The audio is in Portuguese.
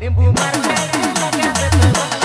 Limbo, mas não